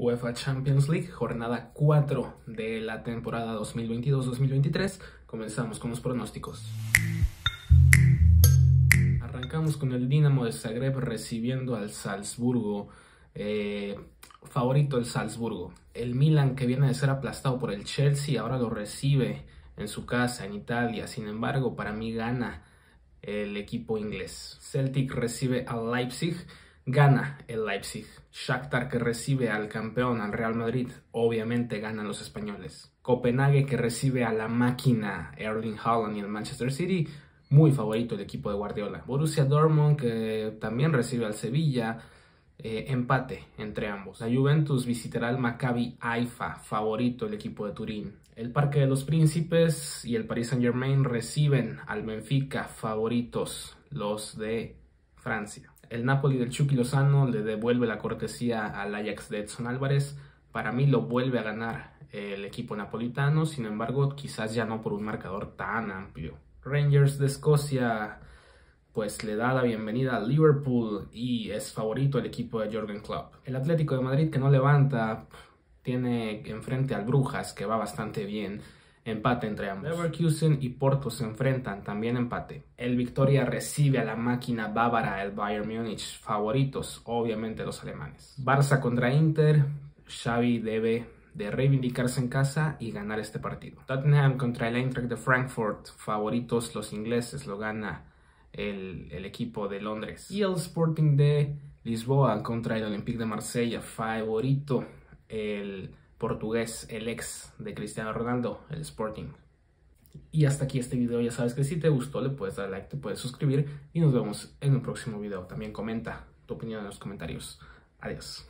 UEFA Champions League, jornada 4 de la temporada 2022-2023. Comenzamos con los pronósticos. Arrancamos con el Dinamo de Zagreb recibiendo al Salzburgo. Eh, favorito el Salzburgo. El Milan que viene de ser aplastado por el Chelsea ahora lo recibe en su casa en Italia. Sin embargo, para mí gana el equipo inglés. Celtic recibe al Leipzig gana el Leipzig. Shakhtar que recibe al campeón, al Real Madrid, obviamente ganan los españoles. Copenhague que recibe a la máquina Erling Haaland y el Manchester City, muy favorito el equipo de Guardiola. Borussia Dortmund que también recibe al Sevilla, eh, empate entre ambos. La Juventus visitará al Maccabi Haifa, favorito el equipo de Turín. El Parque de los Príncipes y el Paris Saint Germain reciben al Benfica, favoritos los de Francia. El Napoli del Chucky Lozano le devuelve la cortesía al Ajax de Edson Álvarez. Para mí lo vuelve a ganar el equipo napolitano, sin embargo, quizás ya no por un marcador tan amplio. Rangers de Escocia pues le da la bienvenida a Liverpool y es favorito el equipo de Jürgen Klopp. El Atlético de Madrid que no levanta tiene enfrente al Brujas que va bastante bien Empate entre ambos. Leverkusen y Porto se enfrentan, también empate. El Victoria recibe a la máquina bávara, el Bayern Múnich, favoritos, obviamente los alemanes. Barça contra Inter, Xavi debe de reivindicarse en casa y ganar este partido. Tottenham contra el Eintracht de Frankfurt, favoritos los ingleses, lo gana el, el equipo de Londres. Y el Sporting de Lisboa contra el Olympique de Marsella, favorito el portugués, el ex de Cristiano Ronaldo, el Sporting. Y hasta aquí este video, ya sabes que si te gustó le puedes dar like, te puedes suscribir y nos vemos en un próximo video. También comenta tu opinión en los comentarios. Adiós.